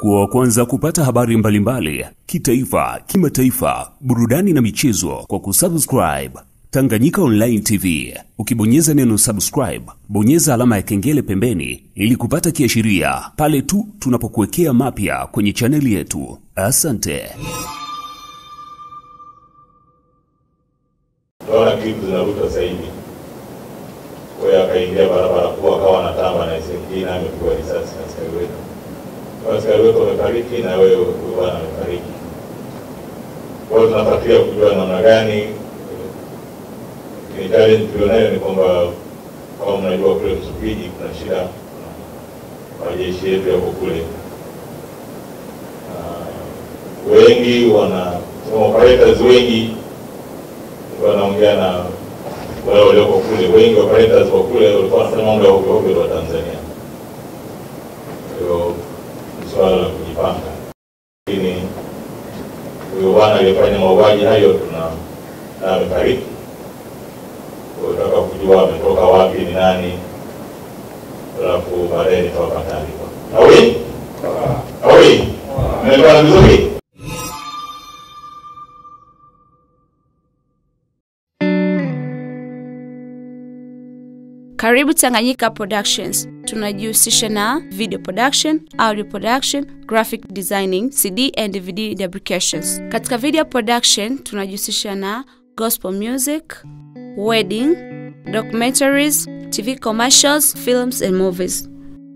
Kuwa wa kwanza kupata habari mbalimbali kitaifa, kimataifa, burudani na michezo kwa kusubscribe Tanganyika Online TV. Ukibonyeza neno subscribe, bonyeza alama ya kengele pembeni ili kupata kiashiria pale tu tunapokuwekea mapya kwenye chaneli yetu. Asante. Naona klipu zinaruka sasa hivi. Kwa hiyo akaingia barabara kuu akawa anatamba na SMG na amepigwa risasi na askari wetu. Askari wetu wamefariki na wewe huyu amefariki. Kwa hiyo tunafuatilia kujua namna gani. Lakini challenge tulionayo ni kwamba kama mnajua kule Msumbiji kuna shida majeshi yetu yako kule Ah, wengi wana operators wengi wanaongea na wale walioko kule, wengi operators wa kule walikuwa wanasema mambo ya ovyo ovyo wa Tanzania. Swala la kujipanga, lakini huyo bwana aliyefanya mauaji hayo tuna amefariki. Kwa tunataka kujua ametoka wapi, ni nani, alafu baadaye nitawapa taarifa. Awi awi, mmeelewana vizuri? Karibu Tanganyika Productions. Tunajihusisha na video production, audio production, graphic designing, CD and DVD deprecations. Katika video production tunajihusisha na gospel music, wedding, documentaries, TV commercials, films and movies.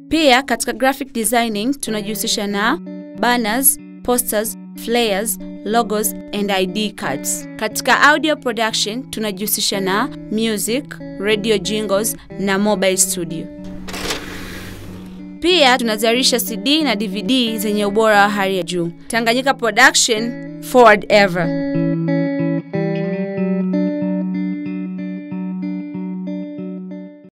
Pia katika graphic designing tunajihusisha na banners, posters, flyers, logos and ID cards. Katika audio production tunajihusisha na music, radio jingles na mobile studio. Pia tunazalisha CD na DVD zenye ubora wa hali ya juu. Tanganyika Production, forward ever.